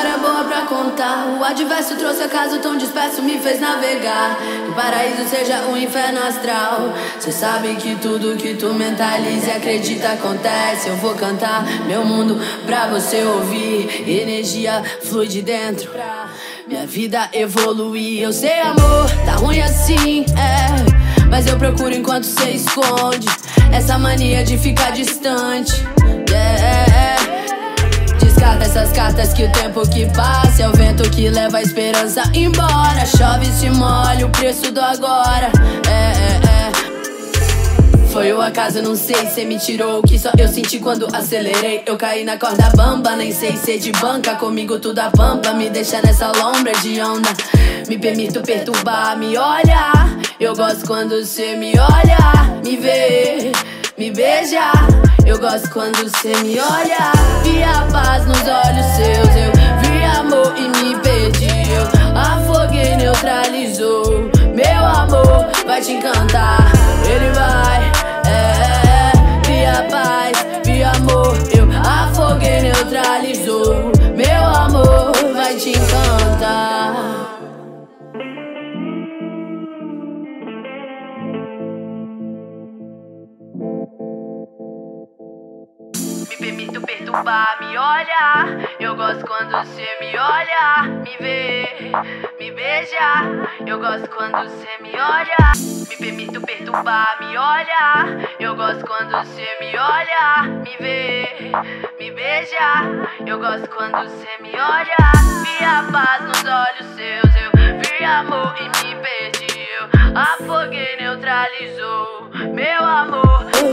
história pra contar. O adverso trouxe acaso tão disperso, me fez navegar. Que o paraíso seja um inferno astral. Cê sabe que tudo que tu mentaliza e acredita acontece. Eu vou cantar meu mundo pra você ouvir. Energia flui de dentro. Minha vida evoluir. Eu sei, amor, tá ruim assim, é. Mas eu procuro enquanto cê esconde. Essa mania de ficar distante. Yeah. Cartas que o tempo que passa é o vento que leva a esperança embora. Chove e se molha o preço do agora. É, é, é. Foi o acaso, não sei, cê me tirou o que só eu senti quando acelerei. Eu caí na corda bamba, nem sei ser de banca. Comigo tudo a pampa, me deixa nessa lombra de onda. Me permito perturbar, me olha. Eu gosto quando cê me olha, me vê, me beija. Eu gosto quando cê me olha. Amor vai Me permito perturbar, me olha. Eu gosto quando você me olha, me vê, me beija. Eu gosto quando você me olha. Me permito perturbar, me olha. Eu gosto quando você me olha, me vê, me beija. Eu gosto quando você me olha. Vi a paz nos olhos seus, eu vi amor e me perdi. Eu afoguei, neutralizou. Meu amor.